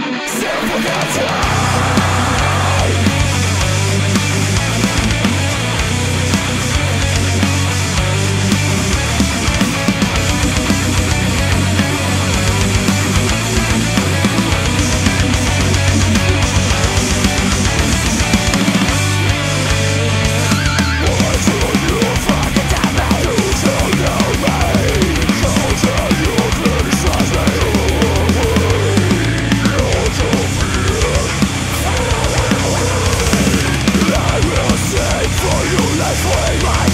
Self-forgotten free my